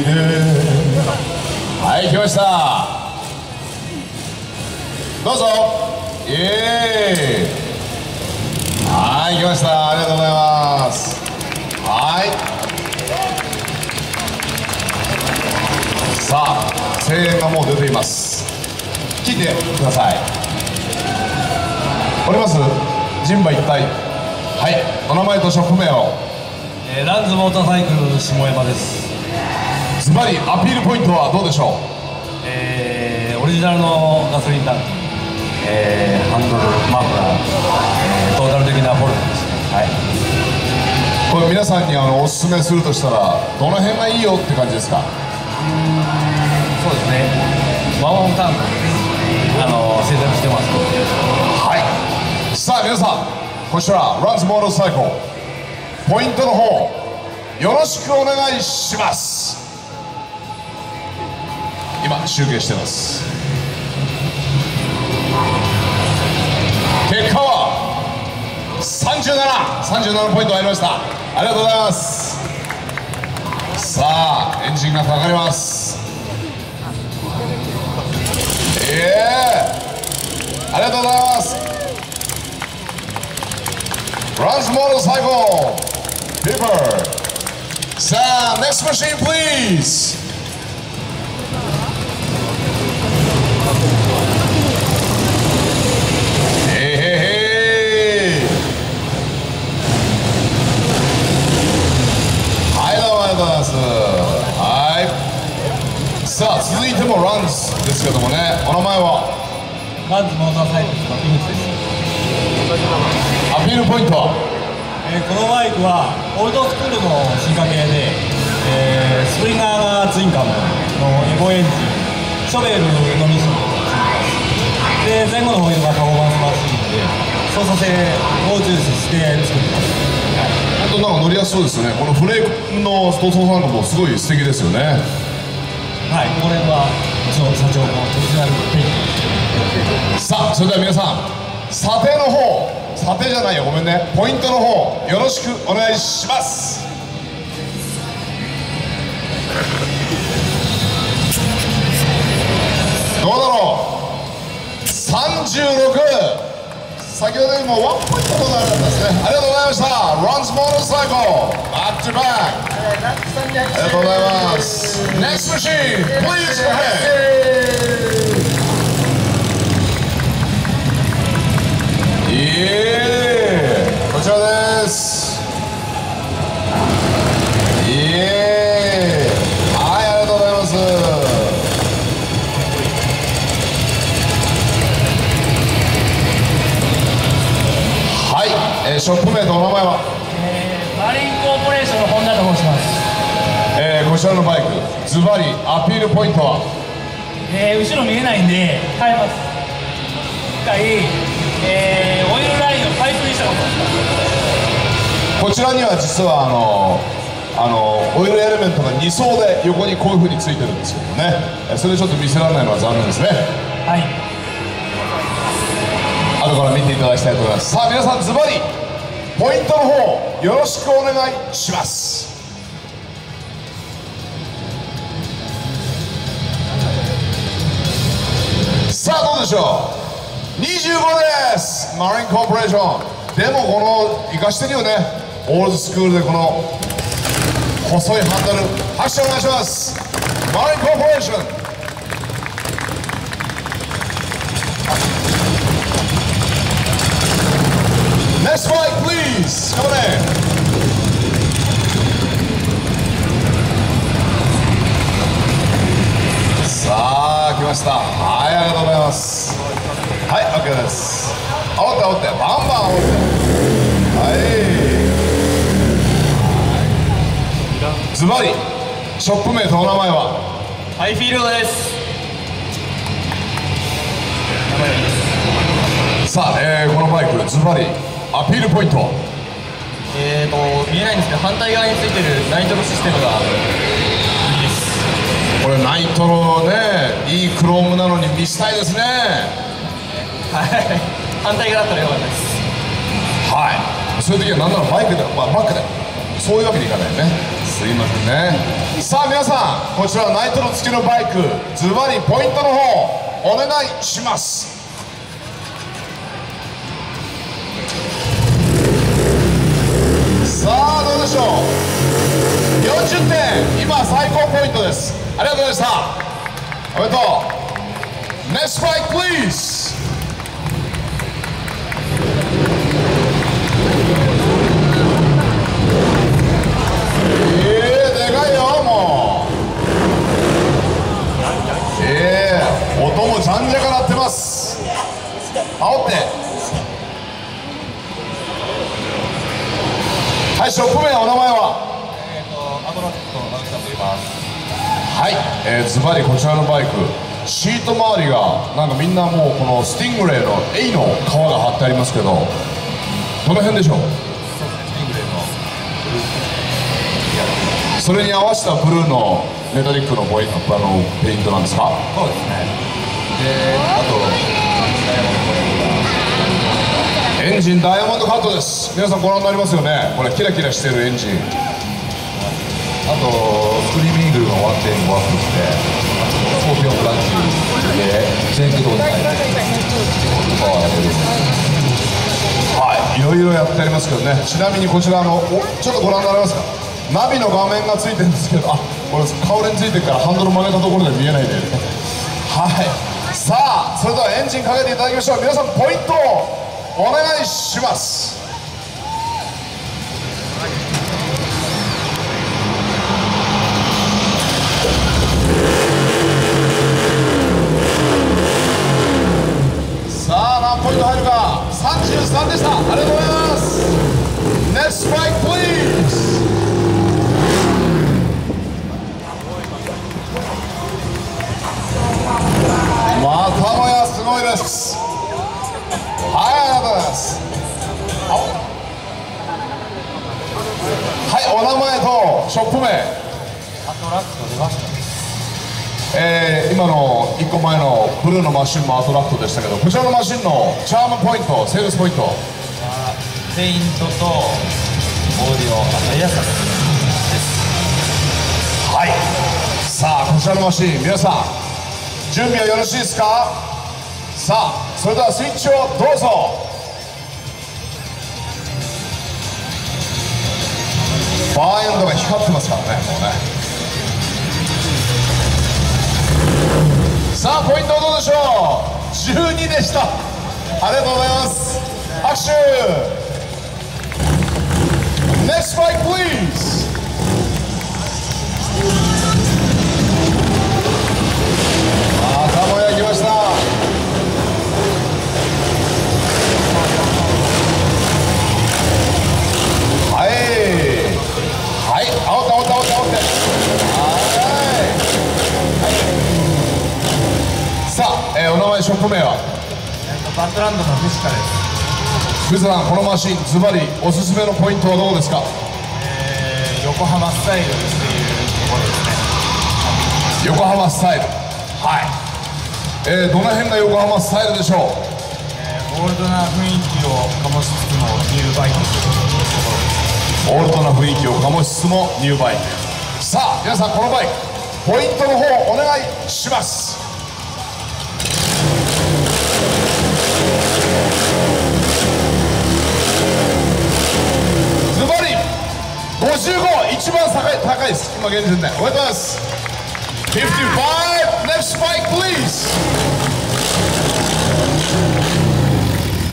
いではい来ました。どうぞ。イエーイ。はい来ました。ありがとうございます。はい。さあ声援がもう出ています。聞いてください。おります？人馬一体。はい。お名前とショップ名を。えーランズモーターサイクル下山です、ズバリアピールポイントはどうでしょう？えーオリジナルのガソリンタンク、えーハンドルマフラー、えートータル的なフォルムです。はい。これ皆さんにあのおすすめするとしたらどの辺がいいよって感じですか？そうですね。ワンワンタンク。あの製作してます。はい。さあ皆さんこちらランズモーターサイクル。ポイントの方よろしくお願いします今集計してます。結果は3737ポイント入りました。ありがとうございます。さあエンジンがかかります。ええ。ありがとうございます。ランスモーターサイクルペーパー。さあ next machine please. さあ続いてもランズですけどもね。お名前は？ランズモーターサイクルの井口です、アピールポイントは？えーこのバイクはオールドスクールの進化系で、えースプリンガーがツインカムのエゴエンジンショベルのミシンで前後のホイールがパフォーマンスマシンで操作性を重視して作ってます。本当なんか乗りやすそうですよね。このフレークの塗装なんかもすごい素敵ですよねはい。これはうちの社長のオリジナルペインさあそれでは皆さん査定の方。査定じゃないよ。ごめんね。ポイントの方よろしくお願いします。どうだろう。36先ほどよりもワンポイントほどなかったですね。ありがとうございました。Runs Motorcycle. Back to back. ありがとうございます Next machine please go ahead いえこちらですはいありがとうございますはい、えーショップ名とお名前は、えーマリンコーポレーションの、えーこちらのバイクズバリアピールポイントは？えー後ろ見えないんで変えます。一回、えーオイルラインのパイプにしたこと。こちらには実はあのあのオイルエレメントが2層で横にこういう風についてるんですけどね。えーそれちょっと見せられないのは残念ですね。はい。後から見ていただきたいと思います。さあ皆さんズバリポイントの方よろしくお願いしますさあどうでしょう？25です。マリンコーポレーションでもこの生かしてるよね。オールドスクールでこの細いハンドル。拍手お願いします。マリンコーポレーション Next fight, please. Come on in. さあ来ました。ますはい OK です。煽って煽ってバンバン煽ってはい。ズバリショップ名とお名前は。ハイフィールドです。さあ、えーこのバイクズバリ。アピールポイント。えーと見えないんですけど反対側についてるナイトロシステムがこれナイトロねいいクロームなのに見したいですね。はい。反対側だったらよかったです。はい。そういう時は何ならバイクで、まあ、バックで。そういうわけにいかないよね。すいませんね。さあ皆さんこちらナイトの付きのバイクズバリポイントの方お願いします。さあどうでしょう。40点今最高ポイントですありがとうございました。おめでとう。Next fight please. えー、でかいよもう。ええ音もじゃんじゃか鳴ってます。煽って。はいショップ名お名前は？えっとアドラットの成田と言います。はい、えー、ズバリこちらのバイクシート周りがなんかみんなもうこのスティングレイのエイの皮が貼ってありますけどどの辺でしょう？それに合わせたブルーのメタリックのボイあのペイントなんですか？そうですね。であとエンジンダイヤモンドカットです。皆さんご覧になりますよね。これキラキラしてるエンジンあとスクリームイーグルのワンテン5アップしてスコーピオンブランチで全駆動に変えてパワーやってはいいろいろやってありますけどね。ちなみにこちらのちょっとご覧になれますか？ナビの画面がついてるんですけどあこれ顔についてるからハンドル曲げたところで見えないで。はい。さあそれではエンジンかけていただきましょう。皆さんポイントをお願いします。さあポイント入るか33でした。ありがとうございます。Next fight please! またもやすごいです。はいありがとうございますはいお名前とショップ名。アトラクトでしたえー今の1個前のブルーのマシンもアトラクトでしたけどこちらのマシンのチャームポイントセールスポイント。ペイントとオーディオあとエアサですはい。さあこちらのマシン皆さん準備はよろしいですか？さあそれではスイッチをどうぞ。バーエンドが光ってますからねもうねさあポイントはどうでしょう？12でした。ありがとうございます。拍手。Next fight please. 前ショップ名は？バッドランドのフェシカです。藤田さんこのマシンズバリおすすめのポイントはどうですか？えー横浜スタイルっていうところですね。横浜スタイル。はい、えーどの辺が横浜スタイルでしょう？えーオールドな雰囲気を醸しつつもニューバイクオールドな雰囲気を醸しつつもニューバイク。さあ皆さんこのバイクポイントの方お願いします guys, come get to that with us. 55, next spike, please.